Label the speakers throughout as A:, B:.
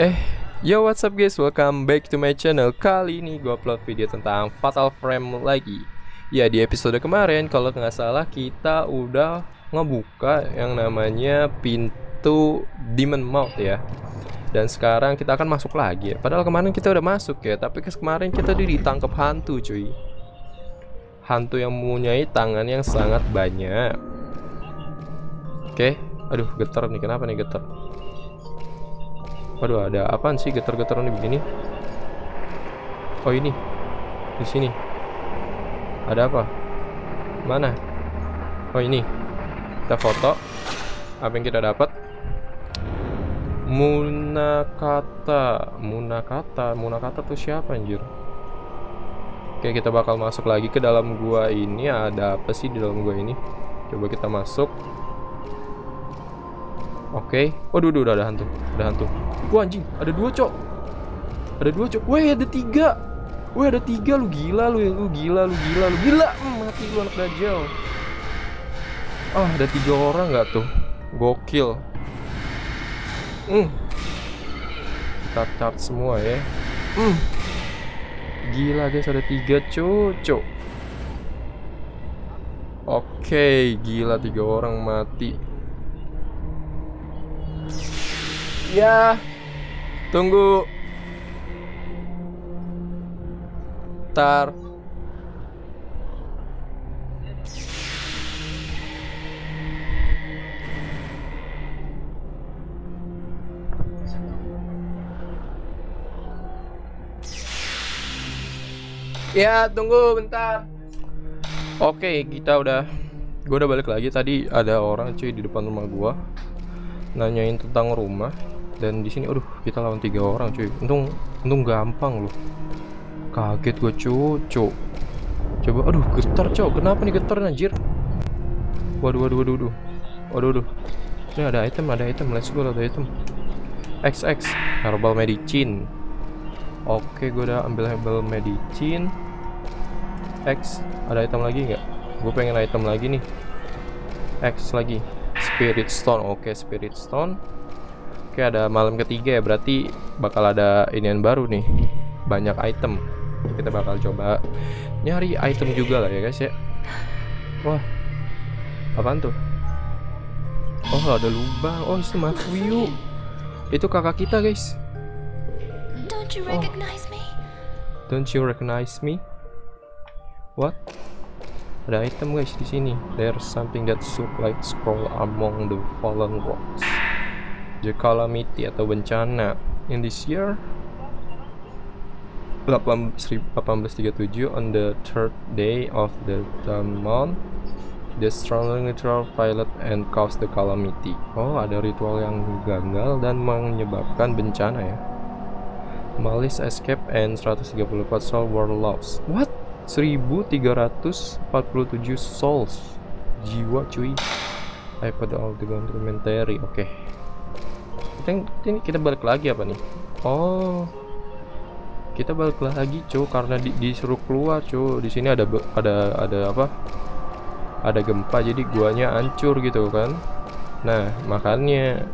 A: Eh, yo what's up guys, welcome back to my channel. Kali ini gue upload video tentang Fatal Frame lagi. Ya di episode kemarin kalau nggak salah kita udah ngebuka yang namanya pintu Demon Mouth ya. Dan sekarang kita akan masuk lagi. Padahal kemarin kita udah masuk ya. Tapi kemarin kita udah ditangkap hantu cuy. Hantu yang mempunyai tangan yang sangat banyak. Oke, aduh getar nih, kenapa nih getar Waduh, ada apaan sih getar-getar nih begini? Oh, ini. Di sini. Ada apa? Mana? Oh, ini. Kita foto. Apa yang kita dapat? Munakata. Munakata. Munakata tuh siapa anjir? Oke, kita bakal masuk lagi ke dalam gua ini. Ada apa sih di dalam gua ini? Coba kita masuk. Oke. Okay. Waduh, udah ada hantu. Ada hantu. Wah anjing, ada dua cok. Ada dua cok. Weh, ada tiga. Weh, ada tiga. Lu gila lu, lu gila, lu gila, lu gila. Hmm, mati lu anak dajjal. Ah, ada tiga orang nggak tuh? Gokil. Hmm. Kita chart semua ya. Hmm. Gila guys, ada tiga cocok. Oke, gila tiga orang mati. Ya. Tunggu. Tar. Ya, tunggu bentar. Oke, kita udah gue udah balik lagi tadi ada orang cuy di depan rumah gua nanyain tentang rumah dan di sini aduh kita lawan tiga orang cuy. Untung untung gampang loh. Kaget gue cucu coba aduh getar cok kenapa nih getar anjir? Waduh waduh waduh waduh. Waduh waduh. Ini ada item ada item. Let's go ada item. XX herbal medicine. Oke gue udah ambil herbal medicine. X. Ada item lagi nggak? Gue pengen item lagi nih. X lagi. Spirit Stone. Oke Spirit Stone oke ada malam ketiga ya berarti bakal ada inian baru nih banyak item kita bakal coba nyari item juga lah ya guys ya wah apaan tuh oh ada lubang oh itu Mafuyu itu kakak kita guys
B: Don't you recognize oh. me?
A: Don't you recognize me? What? Ada item guys di sini. There's something that look like scroll among the fallen rocks. The calamity atau bencana in this year 1837 on the third day of the month the strong ritual violet and cause the calamity. Oh ada ritual yang gagal dan menyebabkan bencana ya. Malice escape and 134 soul were lost. What? 1347 souls. Jiwa cuy. iPad all the documentary. Oke. okay. Kita ini kita balik lagi apa nih oh kita balik lagi cuy karena di, disuruh keluar cuy di sini ada ada ada apa ada gempa jadi guanya hancur gitu kan nah makanya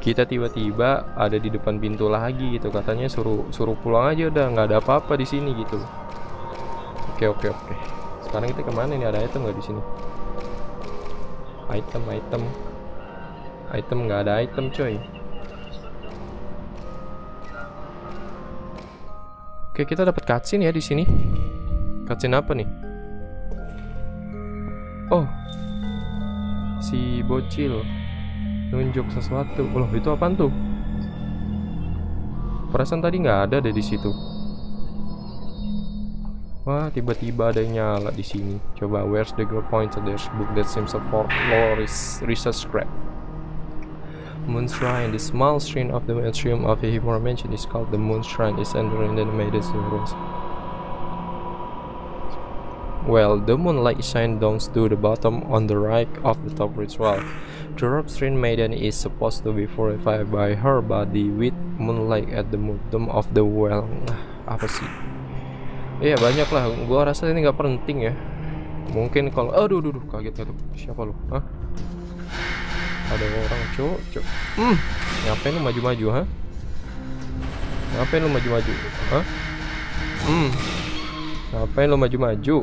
A: kita tiba-tiba ada di depan pintu lagi gitu katanya suruh suruh pulang aja udah nggak ada apa-apa di sini gitu Oke oke oke. Sekarang kita ke mana ini ada item nggak di sini? Item item. Item nggak ada item coy. Oke kita dapat cutscene ya di sini. Cutscene apa nih? Oh, si bocil nunjuk sesuatu. Loh itu apa tuh? Perasaan tadi nggak ada deh di situ. Wah, tiba-tiba ada yang nyala di sini. Coba, where's the girl points at this book that seems a for Loris research scrap. Moon Shrine. The small shrine of the atrium of the mansion is called the Moon Shrine. It's entering the Maiden rose. Well, the moonlight shines down to the bottom on the right of the top ritual. The rope shrine maiden is supposed to be purified by her body with moonlight at the bottom of the well. Ah, apa sih? Iya banyak lah, gua rasa ini nggak penting ya. Mungkin kalau, aduh, aduh, aduh, kaget tuh. Siapa lu? Hah? Ada orang cowok, cowok. Hmm, ngapain lu maju-maju, ha? ngapain lu maju-maju Hah? hmm. Ngapain lu maju-maju?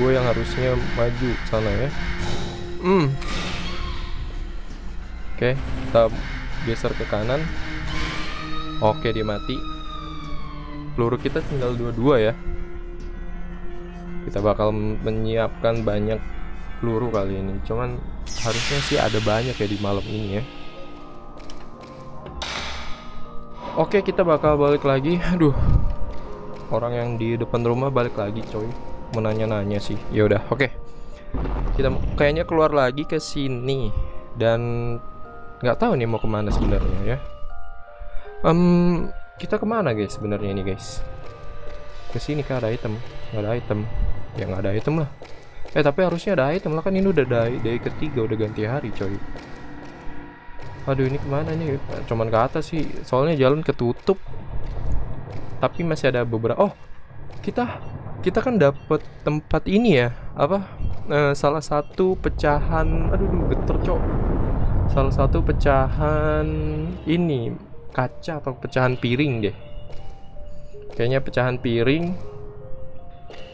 A: Gue yang harusnya maju sana ya. Hmm. Oke kita geser ke kanan. Oke dia mati. Peluru kita tinggal dua-dua ya. Kita bakal menyiapkan banyak peluru kali ini. Cuman harusnya sih ada banyak ya di malam ini ya. Oke kita bakal balik lagi. Aduh. Orang yang di depan rumah balik lagi coy. Menanya-nanya sih. Ya udah oke. Kita kayaknya keluar lagi ke sini. Dan nggak tahu nih mau ke mana sebenarnya ya. Um, Kita ke mana guys sebenarnya ini guys? Ke sini kah ada item? Nggak ada item. Ya nggak ada item lah eh tapi harusnya ada item lah kan ini udah day, day ketiga udah ganti hari coy Aduh ini ke mana nih? Cuman ke atas sih. Soalnya jalan ketutup. Tapi masih ada beberapa. Oh, kita kita kan dapet tempat ini ya. Apa? Eh, salah satu pecahan. Aduh, aduh geter cok. Salah satu pecahan ini kaca atau pecahan piring deh. Kayaknya pecahan piring.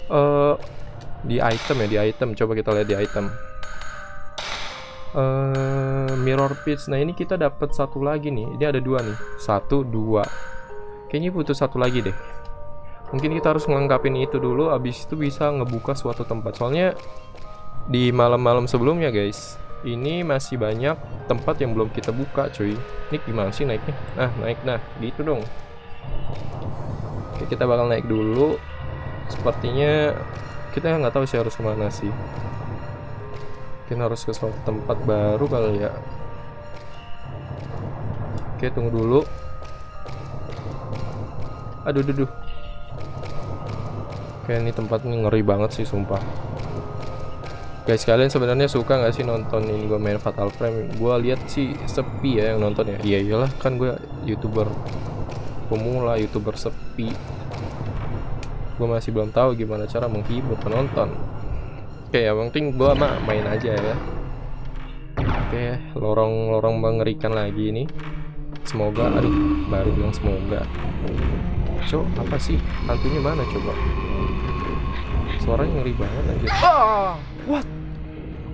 A: Eh di item ya di item. Coba kita lihat di item uh, mirror pitch. Nah ini kita dapat satu lagi nih. Ini ada dua nih. Satu, dua. Kayaknya butuh satu lagi deh. Mungkin kita harus ngelengkapin itu dulu. Abis itu bisa ngebuka suatu tempat. Soalnya di malam-malam sebelumnya guys, ini masih banyak tempat yang belum kita buka, cuy. Ini gimana sih naiknya? Nah, naik nah, gitu dong. Oke, kita bakal naik dulu. Sepertinya kita nggak tahu sih harus ke mana sih. Mungkin harus ke suatu tempat baru kali ya. Oke tunggu dulu. Aduh duh, duh. oke ini tempat ini ngeri banget sih sumpah. Guys kalian sebenarnya suka nggak sih nonton ini gue main Fatal Frame? Gue lihat sih sepi ya yang nonton ya. Iya iyalah kan gue youtuber pemula youtuber sepi gue masih belum tahu gimana cara menghibur penonton. Oke ya penting gua mah main aja ya. Oke lorong-lorong mengerikan lagi ini. Semoga aduh baru bilang semoga. Cok apa sih? Hantunya mana coba? Suaranya ngeri banget anjir. Ah what?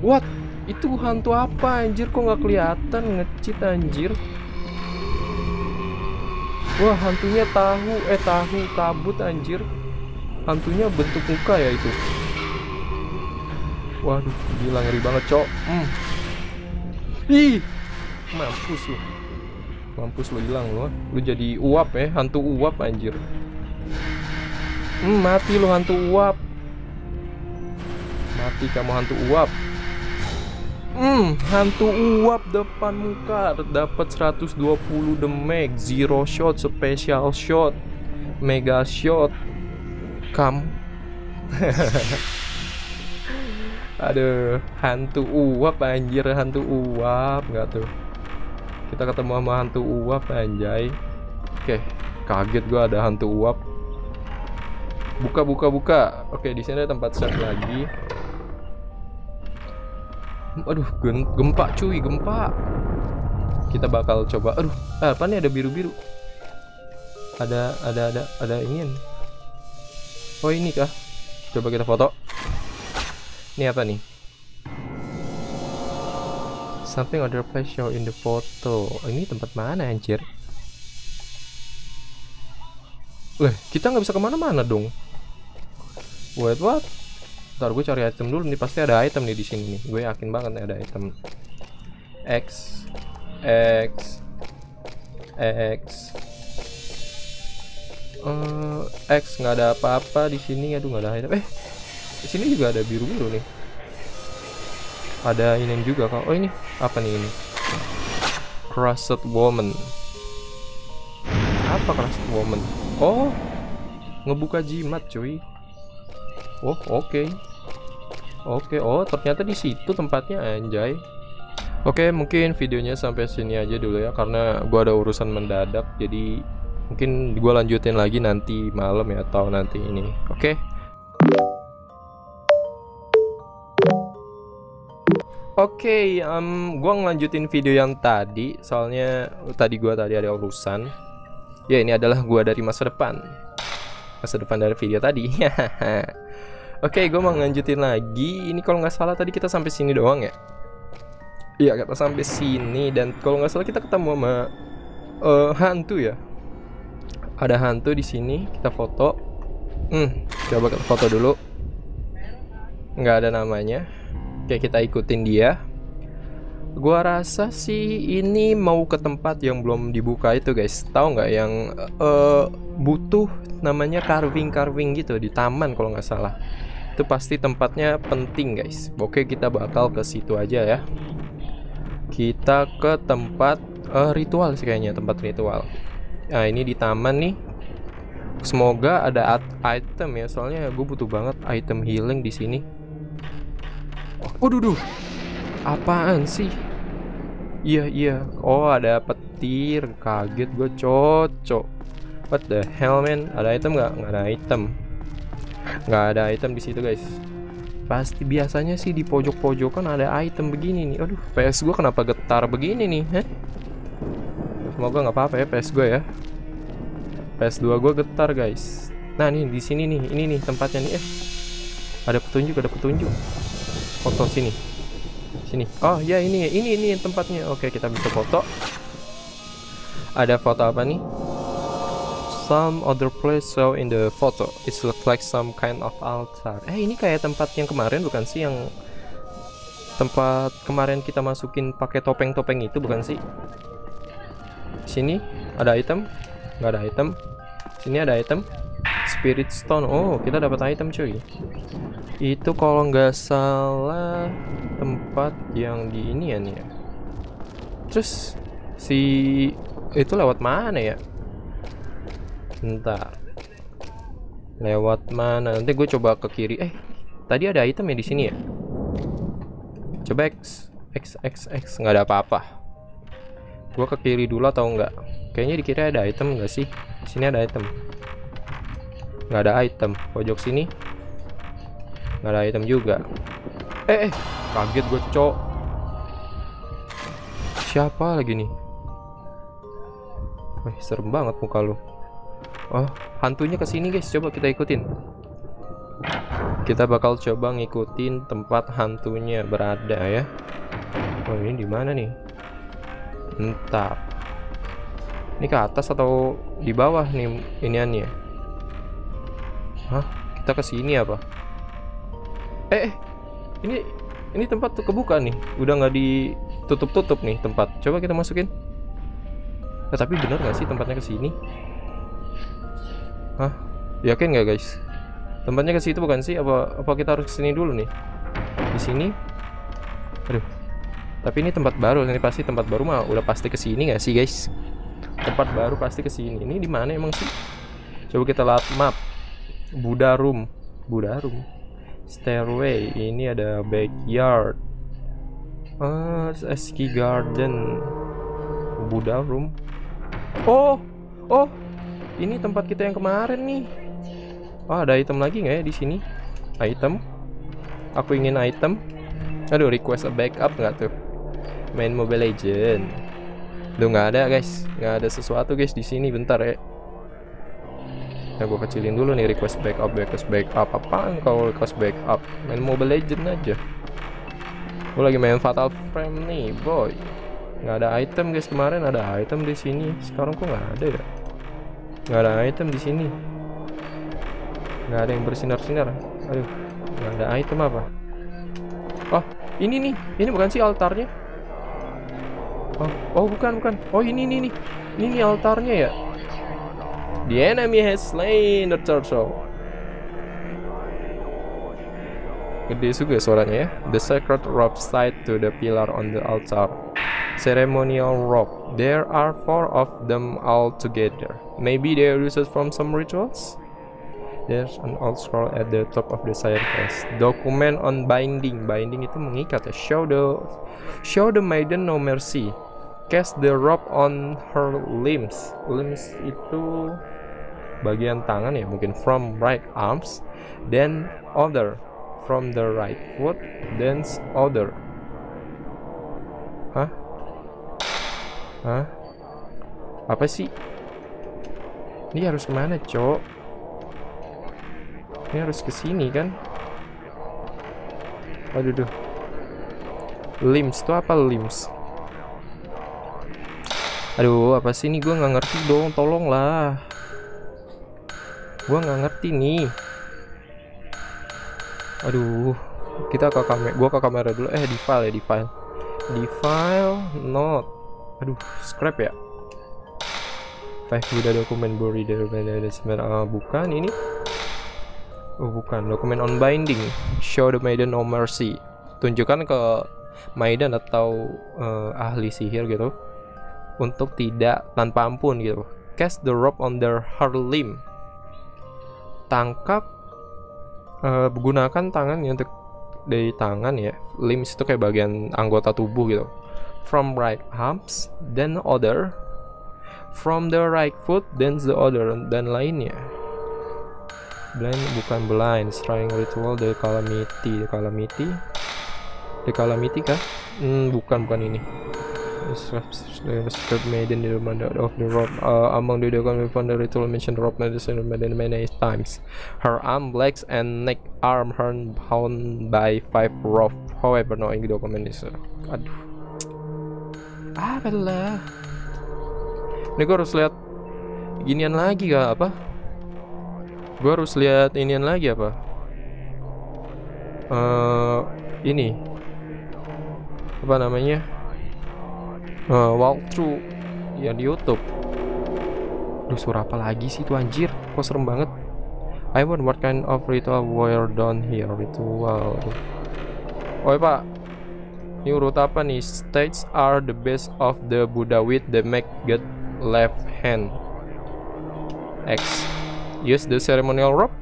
A: What? Itu hantu apa anjir? Kok nggak kelihatan? Ngecit anjir. Wah hantunya tahu. Eh tahu kabut anjir Hantunya bentuk muka ya itu Waduh, gila ngeri banget, cok. Hmm. Ih, mampus lu. Mampus lu hilang lu. Lu jadi uap ya, hantu uap anjir. Hmm, mati lu hantu uap. Mati kamu hantu uap. Hmm, hantu uap depan muka dapat 120 damage, zero shot, special shot, mega shot. Kamu Aduh, hantu uap anjir, hantu uap nggak tuh? Kita ketemu sama hantu uap anjay. Oke, kaget gua ada hantu uap. Buka buka buka. Oke, di sini ada tempat set lagi. Aduh, gempa cuy, gempa. Kita bakal coba. Aduh, apa nih ada biru-biru? Ada ada ada ada ingin. Oh, ini kah? Coba kita foto. Ini apa nih? Something other place show in the photo. Ini tempat mana anjir? Leh, kita nggak bisa ke mana-mana dong. Wait, what? Ntar gue cari item dulu nih. Pasti ada item nih di sini nih. Gue yakin banget nih ada item. X, X, X. Uh, X nggak ada apa-apa di sini. Aduh nggak ada item. Eh, di sini juga ada biru-biru nih. Ada ini juga kok. Oh ini apa nih ini? Crushed Woman. Apa Crushed Woman? Oh, ngebuka jimat cuy. Oh oke. Okay. Oke, okay. oh ternyata di situ tempatnya anjay. Oke, okay, mungkin videonya sampai sini aja dulu ya karena gua ada urusan mendadak jadi mungkin gua lanjutin lagi nanti malam ya atau nanti ini. Oke. Okay? Oke, okay, um, gua ngelanjutin video yang tadi, soalnya tadi gua tadi ada urusan. Ya ini adalah gua dari masa depan. Masa depan dari video tadi. Oke, gue mau ngelanjutin lagi. Ini kalau nggak salah tadi kita sampai sini doang ya. Iya, kita sampai sini dan kalau nggak salah kita ketemu sama eh, hantu ya. Ada hantu di sini. Kita foto. Hmm, coba kita foto dulu. Nggak ada namanya. Oke, kita ikutin dia. Gua rasa sih ini mau ke tempat yang belum dibuka itu guys. Tahu nggak yang eh, butuh namanya carving carving gitu di taman kalau nggak salah. Itu pasti tempatnya penting guys. Oke kita bakal ke situ aja ya. Kita ke tempat eh, ritual sih kayaknya tempat ritual. Nah ini di taman nih. Semoga ada item ya. Soalnya gue butuh banget item healing di sini. Waduh, duh. Apaan sih? Iya, iya. Oh, ada petir. Kaget gue cocok. What the hell, man? Ada item nggak? Nggak ada item. Nggak ada item di situ, guys. Pasti biasanya sih di pojok-pojokan ada item begini nih. Aduh, PS gue kenapa getar begini nih? Semoga nggak apa-apa ya PS gue ya. PS2 gue getar, guys. Nah, nih di sini nih. Ini nih tempatnya nih. Eh. Ada petunjuk, ada petunjuk. Foto sini. Sini. Oh, ya ini ini ini tempatnya. Oke, kita bisa foto. Ada foto apa nih? Some other place show in the photo. It look like some kind of altar. Eh, ini kayak tempat yang kemarin bukan sih yang tempat kemarin kita masukin pakai topeng-topeng itu bukan sih? Sini ada item? Nggak ada item. Sini ada item. Spirit Stone. Oh, kita dapat item cuy. Itu kalau nggak salah tempat yang di ini ya nih ya. Terus si itu lewat mana ya? Bentar. Lewat mana? Nanti gue coba ke kiri. Eh, tadi ada item ya di sini ya? Coba X X X X nggak ada apa-apa. Gue ke kiri dulu atau enggak? Kayaknya di kiri ada item nggak sih? Di sini ada item. Nggak ada item. Pojok sini nggak ada item juga. Eh, eh, kaget gue cok. Siapa lagi nih? Wih, serem banget muka lu. Oh, hantunya ke sini guys. Coba kita ikutin. Kita bakal coba ngikutin tempat hantunya berada ya. Oh, ini di mana nih? Entar. Ini ke atas atau di bawah nih iniannya? Hah? Kita ke sini apa? Eh, eh, ini ini tempat tuh kebuka nih. Udah nggak ditutup-tutup nih tempat. Coba kita masukin. Eh, tapi bener nggak sih tempatnya ke sini? Hah? Yakin nggak guys? Tempatnya ke situ bukan sih? Apa apa kita harus ke sini dulu nih? Di sini? Aduh. Tapi ini tempat baru. Ini pasti tempat baru mah udah pasti ke sini nggak sih guys? Tempat baru pasti ke sini. Ini di mana emang sih? Coba kita lihat map. Buddha Room. Buddha Room. Stairway. Ini ada backyard. Ah, ski garden. Buddha Room. Oh, oh, ini tempat kita yang kemarin nih. Oh, ada item lagi nggak ya di sini? Item. Aku ingin item. Aduh, request a backup nggak tuh? Main Mobile Legend. Duh, nggak ada guys. Nggak ada sesuatu guys di sini. Bentar ya. Nah, gue kecilin dulu nih request backup, request backup. Apaan kalau request backup? Main Mobile Legend aja. Gue lagi main Fatal Frame nih, boy. Nggak ada item guys kemarin ada item di sini. Sekarang kok nggak ada ya? Nggak ada item di sini. Nggak ada yang bersinar-sinar. Aduh, nggak ada item apa? Oh, ini nih. Ini bukan sih altarnya? Oh, oh bukan bukan. Oh ini ini. Ini nih altarnya ya. The enemy has slain the turtle. Gede juga suaranya ya. The sacred rope tied to the pillar on the altar. Ceremonial rope. There are four of them all together. Maybe they are used from some rituals. There's an old scroll at the top of the staircase. Document on binding. Binding itu mengikat ya. Show the show the maiden no mercy. Cast the rope on her limbs. Limbs itu bagian tangan ya mungkin from right arms then other from the right foot then other hah hah apa sih Ini harus ke mana, cok? Ini harus ke sini kan? Waduh, duh. Limbs apa limbs? Aduh, apa sih ini? Gue nggak ngerti dong, tolonglah. Gue nggak ngerti nih. Aduh, kita ke kamera. Gue ke kamera dulu. Eh, di file ya, di file. Di file, not. Aduh, scrap ya. Five Buddha dokumen buri dari uh, bukan ini. Oh bukan, dokumen on binding. Show the maiden no mercy. Tunjukkan ke maiden atau uh, ahli sihir gitu untuk tidak tanpa ampun gitu. Cast the rope on their her limb. Tangkap uh, gunakan tangannya untuk dari tangan ya. Limbs itu kayak bagian anggota tubuh gitu. From right arms, then other. From the right foot, then the other dan lainnya. Blind bukan blind, trying ritual the calamity, the calamity, the calamity kah? Hmm, bukan bukan ini. The maiden the remainder of the rope uh, among the document found the ritual mentioned rope medicine maiden many times. Her arm, legs, and neck arm horn bound by five rope. However, no ini dokumen is aduh. Ah, lah. Ini gue harus lihat ginian lagi gak apa? Gue harus lihat inian lagi apa? Eh ini apa namanya? Uh, walkthrough yang di YouTube. Duh, suara apa lagi sih itu anjir? Kok serem banget? I wonder what kind of ritual were done here ritual. Oh, Pak. Ini urut apa nih? States are the best of the Buddha with the make get left hand. X. Use the ceremonial rope.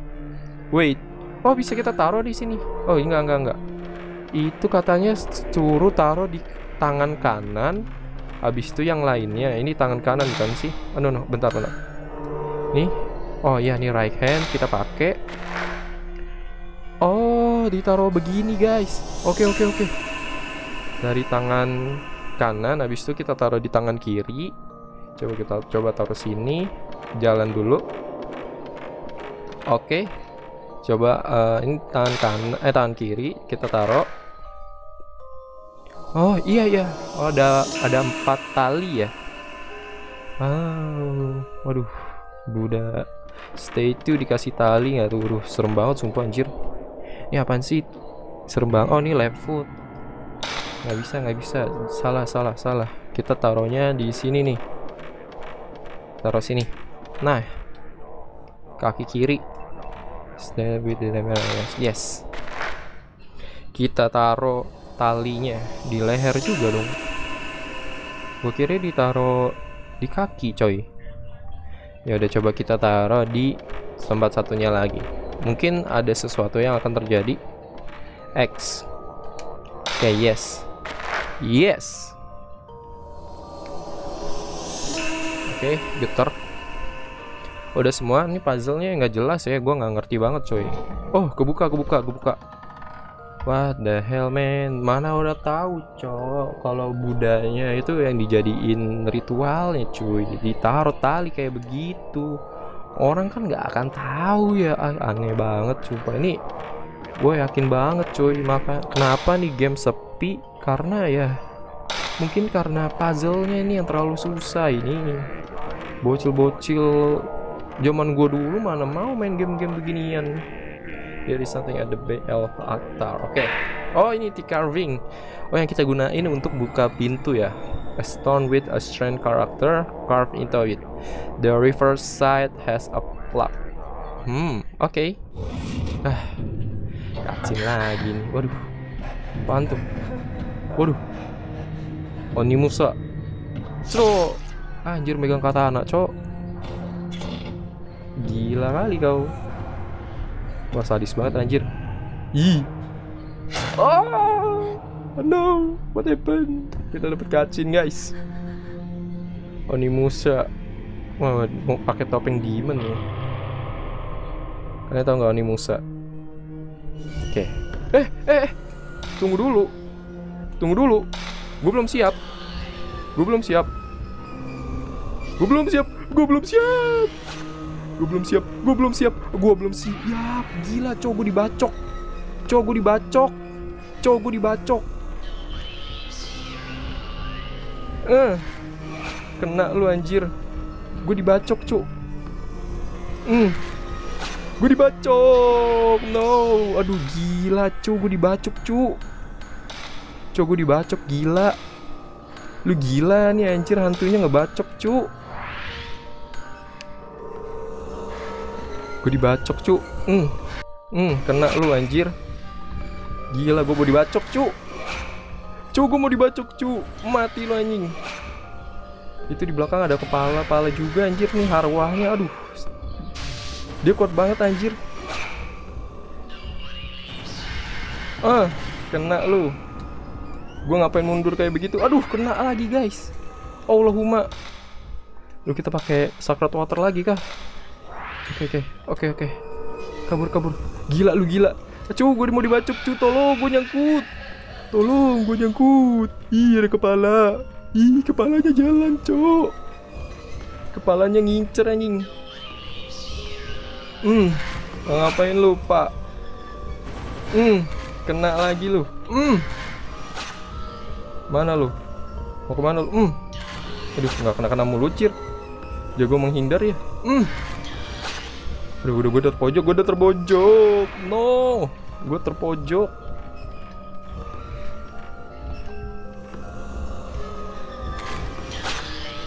A: Wait. Oh, bisa kita taruh di sini. Oh, enggak enggak enggak. Itu katanya suruh taruh di tangan kanan. Habis itu yang lainnya. Ini tangan kanan kan sih? Oh, no, no. bentar bentar. Nih. Oh iya, nih right hand kita pakai. Oh, ditaruh begini, guys. Oke, oke, oke. Dari tangan kanan habis itu kita taruh di tangan kiri coba kita coba taruh sini jalan dulu oke. Coba uh, ini tangan kanan eh tangan kiri kita taruh. Oh iya iya. Oh ada ada empat tali ya? Oh waduh. Buddha stay itu dikasih tali nggak tuh? Waduh, serem banget sumpah anjir. Ini apaan sih? Serem banget oh ini left foot nggak bisa nggak bisa. Salah salah salah. Kita taruhnya di sini nih. Taruh sini. Nah kaki kiri yes kita taruh talinya di leher juga dong. Gue kira ditaruh di kaki coy. Ya udah coba kita taruh di tempat satunya lagi. Mungkin ada sesuatu yang akan terjadi. X. Oke okay, yes. Yes. Oke okay, getar udah semua ini puzzle-nya nggak jelas ya gue nggak ngerti banget coy. Oh kebuka kebuka kebuka. What the hell man? Mana udah tahu cok. Kalau budanya itu yang dijadiin ritualnya cuy. Ditaruh tali kayak begitu. Orang kan nggak akan tahu ya. Aneh banget sumpah. Ini gue yakin banget cuy. Maka kenapa nih game sepi? Karena ya Mungkin karena puzzle-nya ini yang terlalu susah ini. Bocil-bocil Zaman gue dulu mana mau main game-game beginian There is something at the bell altar. Oke. Okay. Oh ini T carving. Oh yang kita gunain untuk buka pintu ya. A stone with a strange character carved into it. The reverse side has a plug. Hmm, oke. Okay. Ah, kacin lagi nih. Waduh, apaan tuh? Waduh, Onimusa. Cro, anjir megang katana, cok. Gila kali kau. Wah sadis banget anjir. Ih. Oh no What happened? Kita dapat kacin guys. Onimusa Wah mau pakai topeng demon ya? Kalian tau gak Onimusa Oke. Okay. eh, eh eh. Tunggu dulu. Tunggu dulu. Gue belum siap. Gue belum siap. Gue belum siap. Gue belum siap gue belum siap gue belum siap gue belum siap. Gila cowok gue dibacok. Cowok gue dibacok. Cowok gue dibacok. Eh kena lu anjir. Gue dibacok cuk. Hmm. Gue dibacok. No. Aduh gila cuk gue dibacok cuk. Cuk gue dibacok gila. Lu gila nih anjir hantunya ngebacok cuk gue dibacok cuk hmm. Hmm kena lu anjir. Gila gue mau dibacok cuk cuk gue mau dibacok cuk mati lu anjing. Itu di belakang ada kepala kepala juga anjir. Nih arwahnya aduh. Dia kuat banget anjir. Ah kena lu. Gue ngapain mundur kayak begitu? Aduh kena lagi guys. Allahumma. Lu kita pakai sakrat water lagi kah oke oke. Oke oke. Kabur kabur. Gila lu gila. Cu gue mau dibacok cu. Tolong gue nyangkut. Tolong gue nyangkut. Ih ada kepala. Ih kepalanya jalan cok kepalanya ngincer anjing. Hmm. Ngapain lu pak? Hmm. Kena lagi lu. Hmm. Mana lu? Mau ke mana lu? Hmm. Aduh nggak kena kena mulu cir. Jago menghindar ya. Hmm Aduh, udah gue terpojok, gue udah terpojok. No, gue terpojok.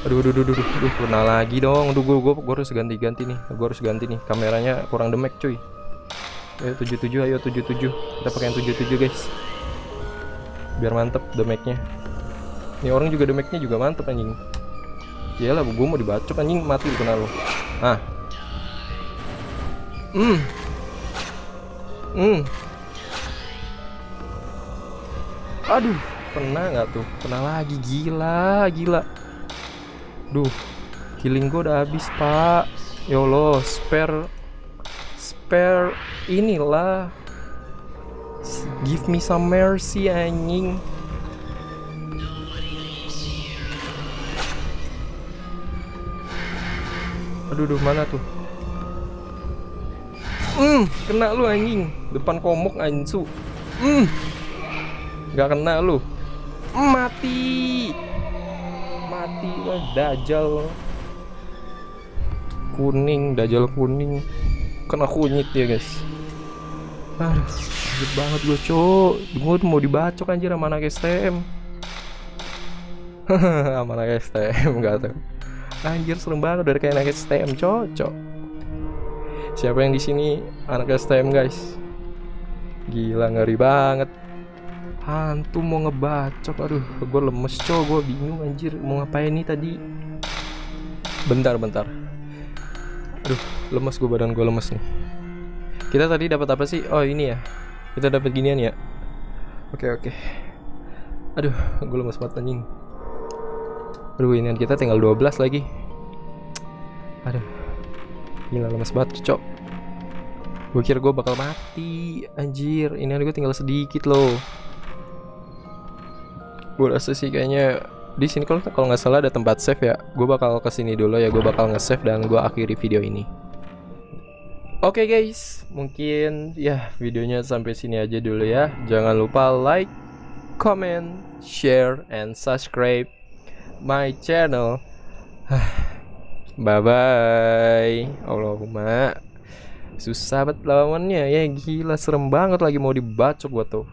A: Aduh, aduh, aduh, aduh, aduh, kena lagi dong. Aduh, gue, gue, gue harus ganti-ganti nih. Gue harus ganti nih. Kameranya kurang demek, cuy. Ayo 77, ayo 77. Kita pakai yang 77, guys. Biar mantep demeknya. Ini orang juga demeknya juga mantep anjing. Iyalah, gue mau dibacok anjing mati kena lu. Ah, Hmm. Hmm. Aduh, kena nggak tuh? Kena lagi gila, gila. Duh, healing gue udah habis pak. Ya Allah, spare, spare inilah. Give me some mercy anjing. Aduh, duh, mana tuh? Hmm, kena lu anjing. Depan komok ansu. Hmm. Gak kena lu. Mati. Mati wah dajal. Kuning, dajal kuning. Kena kunyit ya, guys. Aduh, sakit banget gue, Cok. Gue mau dibacok anjir sama anak STM. sama anak STM gak tau. Anjir serem banget dari kayak anak STM, cocok. Siapa yang di sini anak STM guys? Gila ngeri banget. Hantu mau ngebacok, aduh, gue lemes cow, gue bingung anjir mau ngapain nih tadi. Bentar, bentar. Aduh, lemes gue badan gue lemes nih. Kita tadi dapat apa sih? Oh ini ya, kita dapat ginian ya. Oke oke. Aduh, gue lemes banget anjing. Aduh, ini kita tinggal 12 lagi. Aduh. Gila lemes banget cok. Gue kira gue bakal mati Anjir. Ini gue tinggal sedikit loh. Gue rasa sih kayaknya di sini kalau kalau nggak salah ada tempat save ya. Gue bakal ke sini dulu ya. Gue bakal nge-save dan gue akhiri video ini. Oke okay guys, mungkin ya videonya sampai sini aja dulu ya. Jangan lupa like, comment, share, and subscribe my channel. Bye bye. Allahumma. Susah banget lawannya ya gila serem banget lagi mau dibacok gua tuh.